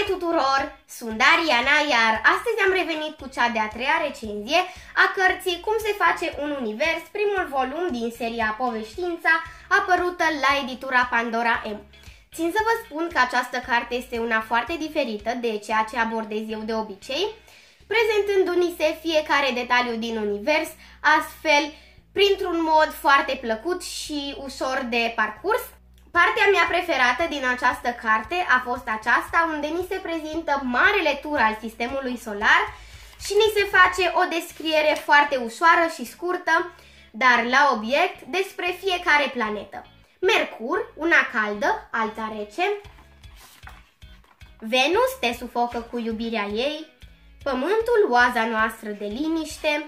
Salutare tuturor! Sunt Dariana, iar astăzi am revenit cu cea de-a treia recenzie a cărții Cum se face un univers, primul volum din seria Povestința, apărută la editura Pandora M. Țin să vă spun că această carte este una foarte diferită de ceea ce abordez eu de obicei, prezentându-ni se fiecare detaliu din univers, astfel printr-un mod foarte plăcut și ușor de parcurs. Partea mea preferată din această carte a fost aceasta, unde ni se prezintă marele tur al sistemului solar și ni se face o descriere foarte ușoară și scurtă, dar la obiect, despre fiecare planetă. Mercur, una caldă, alta rece. Venus te sufocă cu iubirea ei. Pământul, oaza noastră de liniște.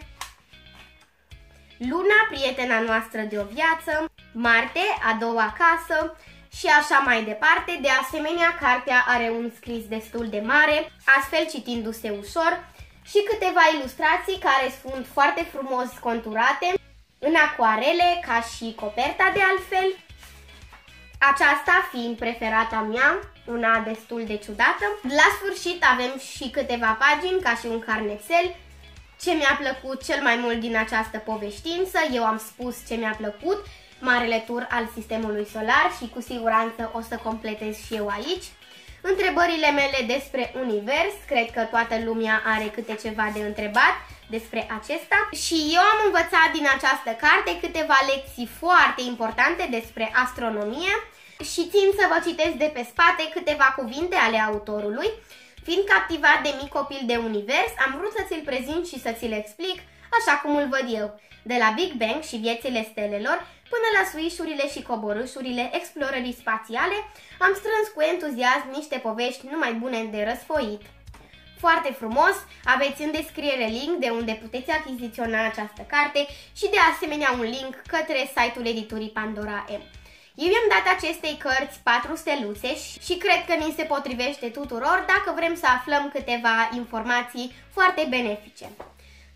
Luna, prietena noastră de o viață. Marte, a doua casă și așa mai departe. De asemenea, cartea are un scris destul de mare, astfel citindu-se ușor și câteva ilustrații care sunt foarte frumos conturate în acoarele, ca și coperta de altfel. Aceasta fiind preferata mea, una destul de ciudată. La sfârșit avem și câteva pagini, ca și un carnețel, ce mi-a plăcut cel mai mult din această povestință. Eu am spus ce mi-a plăcut marele tur al sistemului solar și cu siguranță o să completez și eu aici. Întrebările mele despre univers, cred că toată lumea are câte ceva de întrebat despre acesta și eu am învățat din această carte câteva lecții foarte importante despre astronomie și țin să vă citesc de pe spate câteva cuvinte ale autorului. Fiind captivat de mic copil de univers, am vrut să ți-l prezint și să ți-l explic așa cum îl văd eu. De la Big Bang și viețile stelelor, până la suișurile și coborâșurile explorării spațiale, am strâns cu entuziasm niște povești numai bune de răsfoit. Foarte frumos, aveți în descriere link de unde puteți achiziționa această carte și de asemenea un link către site-ul editurii Pandora M. Eu i-am dat acestei cărți 4 steluțe și cred că ni se potrivește tuturor dacă vrem să aflăm câteva informații foarte benefice.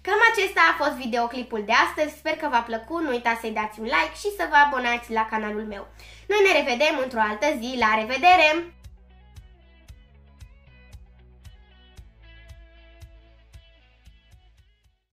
Cam acesta a fost videoclipul de astăzi, sper că v-a plăcut, nu uitați să-i dați un like și să vă abonați la canalul meu. Noi ne revedem într-o altă zi, la revedere!